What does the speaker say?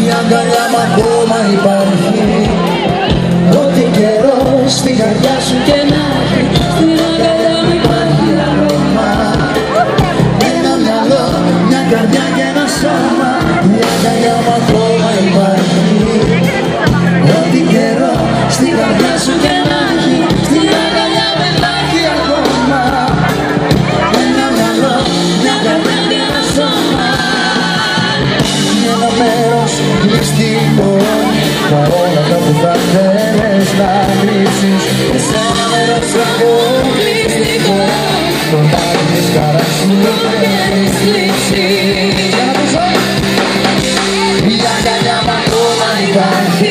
η αγκαλιά μου ακόμα υπάρχει. Ό,τι καιρό στην καρδιά σου και να έχει Στην αγκαλιά μου υπάρχει αρώμα Ένα μυαλό, μια καρδιά και ένα σώμα. Η αγκαλιά παρόλα τα που θα θέλεις να κρύψεις σε ένα μέρος ακόμα μυστικό το μάτι της χαράς σου το θέλεις λήψεις Η αγκαλιά μου ακόμα υπάρχει